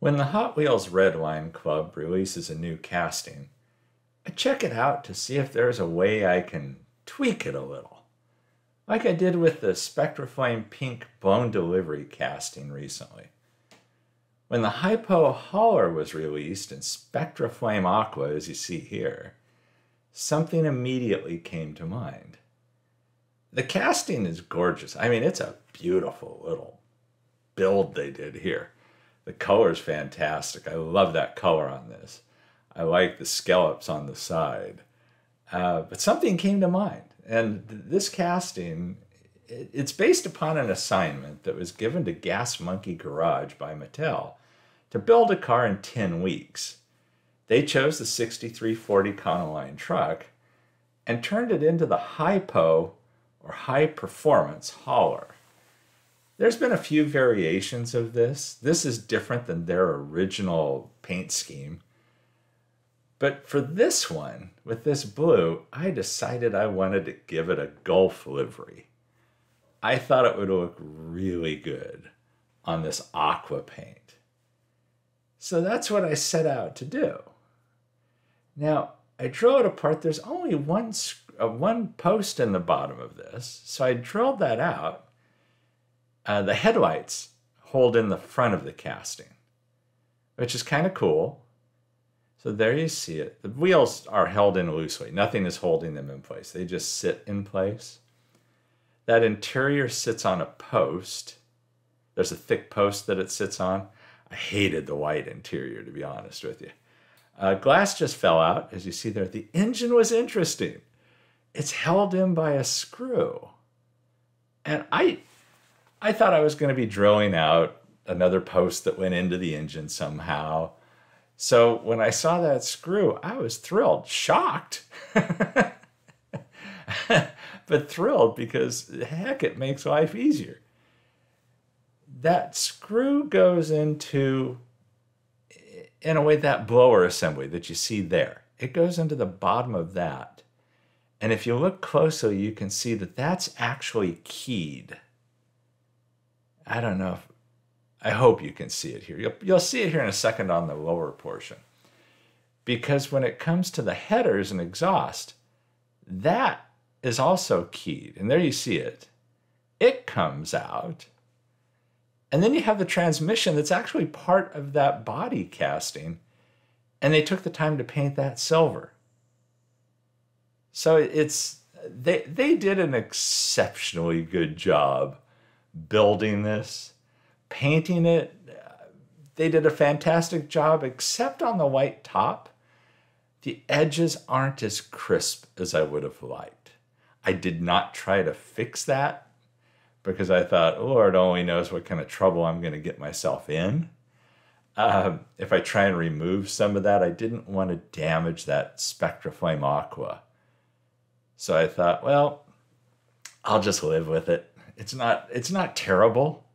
When the Hot Wheels Redline Club releases a new casting, I check it out to see if there's a way I can tweak it a little. Like I did with the Spectraflame Pink Blown Delivery casting recently. When the Hi-Po Hauler was released in Spectraflame Aqua, as you see here, something immediately came to mind. The casting is gorgeous. I mean, it's a beautiful little build they did here. The color is fantastic. I love that color on this. I like the scallops on the side. Uh, but something came to mind. And this casting, it's based upon an assignment that was given to Gas Monkey Garage by Mattel to build a car in 10 weeks. They chose the '63 Ford Econoline truck and turned it into the Hi-Po or high performance hauler. There's been a few variations of this. This is different than their original paint scheme. But for this one, with this blue, I decided I wanted to give it a Gulf livery. I thought it would look really good on this aqua paint. So that's what I set out to do. Now, I drew it apart. There's only one uh, one post in the bottom of this. So I drilled that out. Uh, the headlights hold in the front of the casting, which is kind of cool. So there you see it. The wheels are held in loosely. Nothing is holding them in place. They just sit in place. That interior sits on a post. There's a thick post that it sits on. I hated the white interior, to be honest with you. Uh, glass just fell out, as you see there. The engine was interesting it's held in by a screw. And I I thought I was going to be drilling out another post that went into the engine somehow. So when I saw that screw, I was thrilled, shocked. but thrilled because heck, it makes life easier. That screw goes into, in a way, that blower assembly that you see there. It goes into the bottom of that. And if you look closely, you can see that that's actually keyed. I don't know. If, I hope you can see it here. You'll, you'll see it here in a second on the lower portion. Because when it comes to the headers and exhaust, that is also keyed. And there you see it. It comes out. And then you have the transmission that's actually part of that body casting. And they took the time to paint that silver. So it's they they did an exceptionally good job building this, painting it. They did a fantastic job, except on the white top. The edges aren't as crisp as I would have liked. I did not try to fix that because I thought, Lord only knows what kind of trouble I'm going to get myself in. Uh, if I try and remove some of that, I didn't want to damage that Spectraflame Aqua. So I thought, well, I'll just live with it. It's not it's not terrible,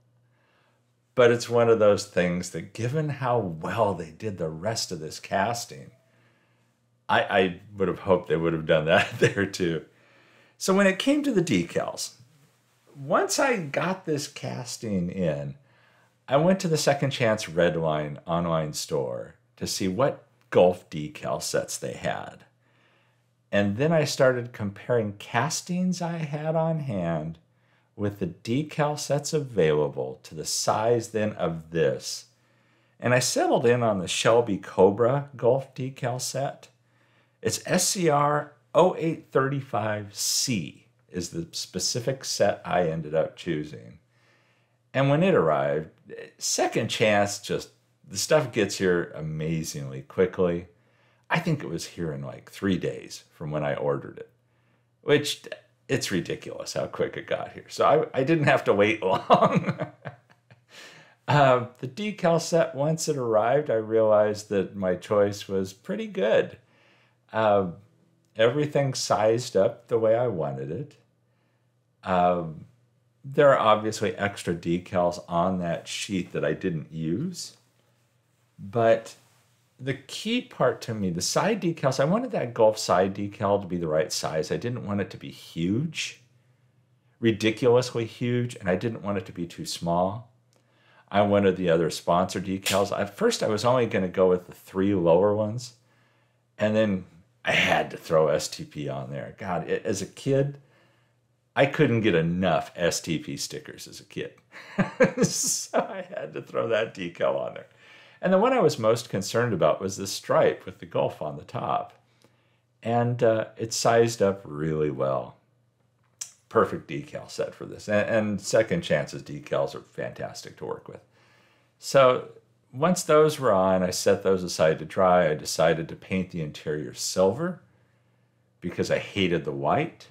but it's one of those things that given how well they did the rest of this casting, I, I would have hoped they would have done that there too. So when it came to the decals, once I got this casting in, I went to the Second Chance Redline online store to see what Gulf decal sets they had. And then I started comparing castings I had on hand with the decal sets available to the size then of this. And I settled in on the Shelby Cobra Gulf decal set. It's SCR 0835C is the specific set I ended up choosing. And when it arrived, second chance just the stuff gets here amazingly quickly. I think it was here in like three days from when I ordered it, which it's ridiculous how quick it got here. So I, I didn't have to wait long. uh, the decal set, once it arrived, I realized that my choice was pretty good. Uh, everything sized up the way I wanted it. Um, there are obviously extra decals on that sheet that I didn't use, but the key part to me, the side decals, I wanted that Gulf side decal to be the right size. I didn't want it to be huge, ridiculously huge, and I didn't want it to be too small. I wanted the other sponsor decals. At first, I was only going to go with the three lower ones, and then I had to throw STP on there. God, it, as a kid, I couldn't get enough STP stickers as a kid. so I had to throw that decal on there. And the one I was most concerned about was the stripe with the Gulf on the top. And uh, it sized up really well. Perfect decal set for this. And, and second chances decals are fantastic to work with. So once those were on, I set those aside to dry. I decided to paint the interior silver because I hated the white.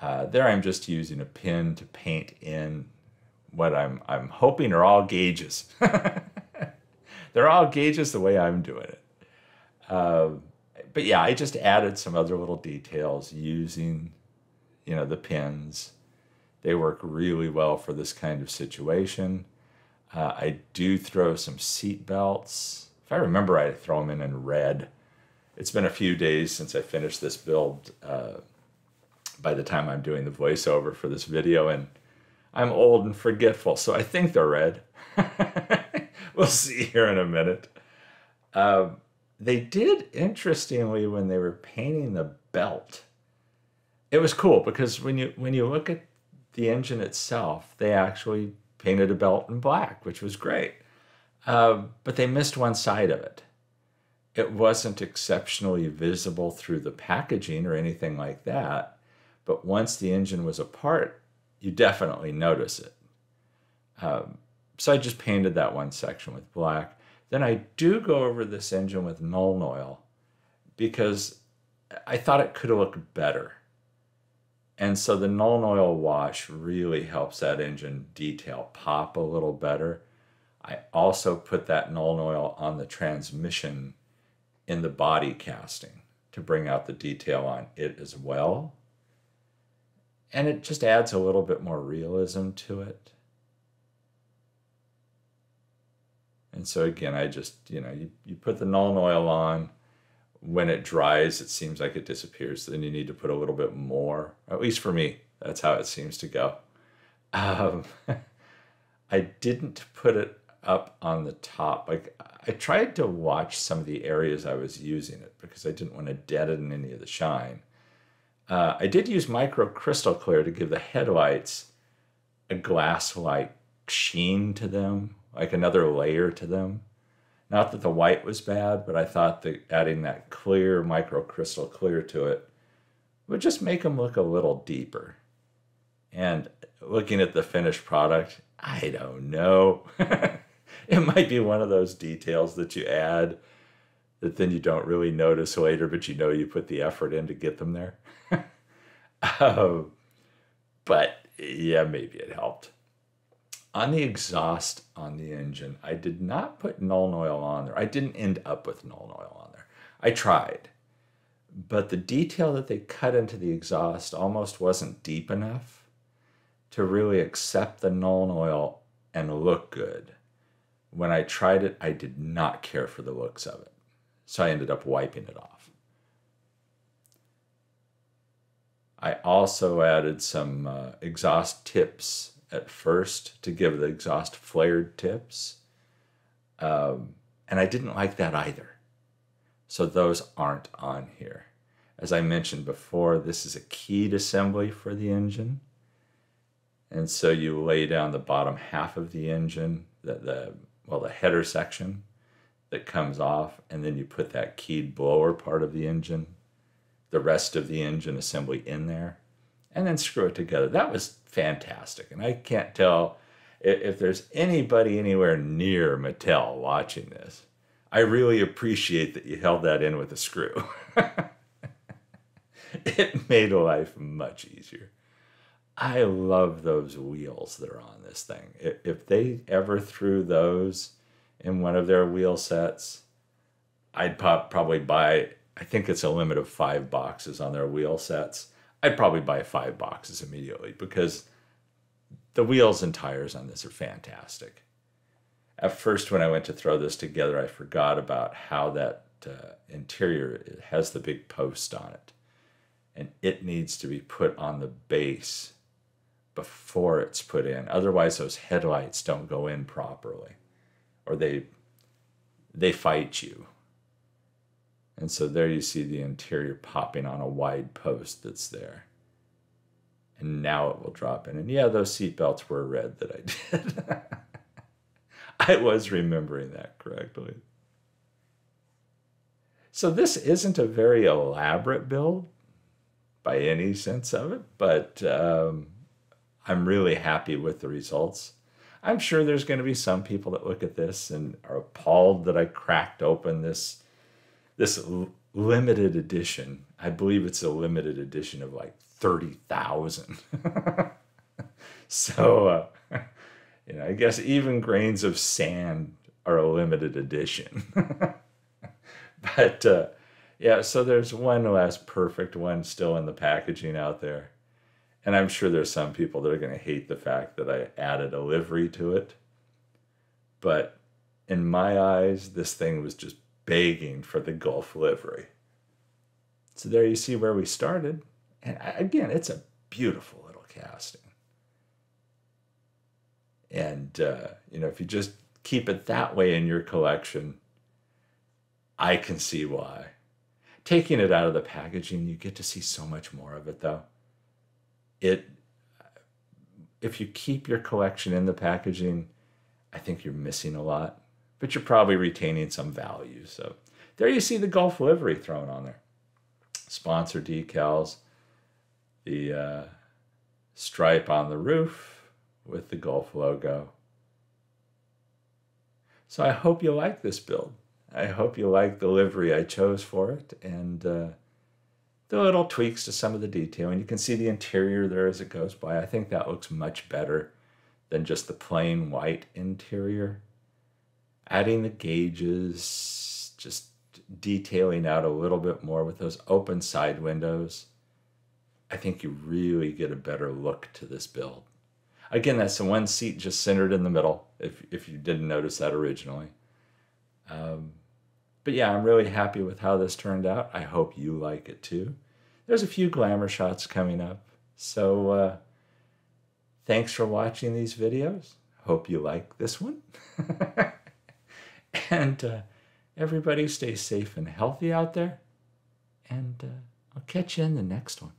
Uh, there I'm just using a pin to paint in what I'm, I'm hoping are all gauges. They're all gauges the way I'm doing it. Uh, but yeah, I just added some other little details using, you know, the pins. They work really well for this kind of situation. Uh, I do throw some seat belts. If I remember I throw them in in red. It's been a few days since I finished this build uh, by the time I'm doing the voiceover for this video, and I'm old and forgetful, so I think they're red. we'll see here in a minute. Uh, they did interestingly when they were painting the belt. It was cool because when you when you look at the engine itself, they actually painted a belt in black, which was great. Uh, but they missed one side of it. It wasn't exceptionally visible through the packaging or anything like that. But once the engine was apart, you definitely notice it. Um, so I just painted that one section with black. Then I do go over this engine with Nuln Oil because I thought it could look better. And so the Nuln Oil wash really helps that engine detail pop a little better. I also put that Nuln Oil on the transmission in the body casting to bring out the detail on it as well. And it just adds a little bit more realism to it. And so again, I just, you know, you, you put the Nuln Oil on, when it dries, it seems like it disappears. Then you need to put a little bit more. At least for me, that's how it seems to go. Um, I didn't put it up on the top. Like I tried to watch some of the areas I was using it because I didn't want to deaden any of the shine. Uh, I did use Micro Kristal Klear to give the headlights a glass-like sheen to them, like another layer to them. Not that the white was bad, but I thought that adding that clear Micro Kristal Klear to it would just make them look a little deeper. And looking at the finished product, I don't know. it might be one of those details that you add that then you don't really notice later, but you know you put the effort in to get them there. um, but yeah, maybe it helped. On the exhaust on the engine, I did not put Nuln Oil on there. I didn't end up with Nuln Oil on there. I tried. But the detail that they cut into the exhaust almost wasn't deep enough to really accept the Nuln Oil and look good. When I tried it, I did not care for the looks of it. So I ended up wiping it off. I also added some uh, exhaust tips at first to give the exhaust flared tips. Um, and I didn't like that either. So those aren't on here. As I mentioned before, this is a keyed assembly for the engine. And so you lay down the bottom half of the engine, the, the well, the header section that comes off, and then you put that keyed blower part of the engine, the rest of the engine assembly in there, and then screw it together. That was fantastic. And I can't tell if, if there's anybody anywhere near Mattel watching this. I really appreciate that you held that in with a screw. it made life much easier. I love those wheels that are on this thing. If, if they ever threw those in one of their wheel sets, I'd pop, probably buy, I think it's a limit of five boxes on their wheel sets. I'd probably buy five boxes immediately because the wheels and tires on this are fantastic. At first, when I went to throw this together, I forgot about how that uh, interior has the big post on it. And it needs to be put on the base before it's put in. Otherwise, those headlights don't go in properly, or they they fight you. And so there you see the interior popping on a wide post that's there. And now it will drop in. And yeah, those seatbelts were red that I did. I was remembering that correctly. So this isn't a very elaborate build by any sense of it, but um, I'm really happy with the results. I'm sure there's going to be some people that look at this and are appalled that I cracked open this this limited edition. I believe it's a limited edition of like 30,000. so, uh, you know, I guess even grains of sand are a limited edition. but uh, yeah, so there's one last perfect one still in the packaging out there. And I'm sure there's some people that are going to hate the fact that I added a livery to it. But in my eyes, this thing was just begging for the Gulf livery. So there you see where we started. And again, it's a beautiful little casting. And, uh, you know, if you just keep it that way in your collection, I can see why. Taking it out of the packaging, you get to see so much more of it, though it if you keep your collection in the packaging, I think you're missing a lot, but you're probably retaining some value. So there you see the Gulf livery thrown on there. Sponsor decals, the uh, stripe on the roof with the Gulf logo. So I hope you like this build. I hope you like the livery I chose for it. And uh, the little tweaks to some of the detail. And You can see the interior there as it goes by. I think that looks much better than just the plain white interior. Adding the gauges, just detailing out a little bit more with those open side windows. I think you really get a better look to this build. Again, that's the one seat just centered in the middle, if, if you didn't notice that originally. Um, but yeah, I'm really happy with how this turned out. I hope you like it too. There's a few glamour shots coming up. So uh, thanks for watching these videos. Hope you like this one. And uh, everybody stay safe and healthy out there. And uh, I'll catch you in the next one.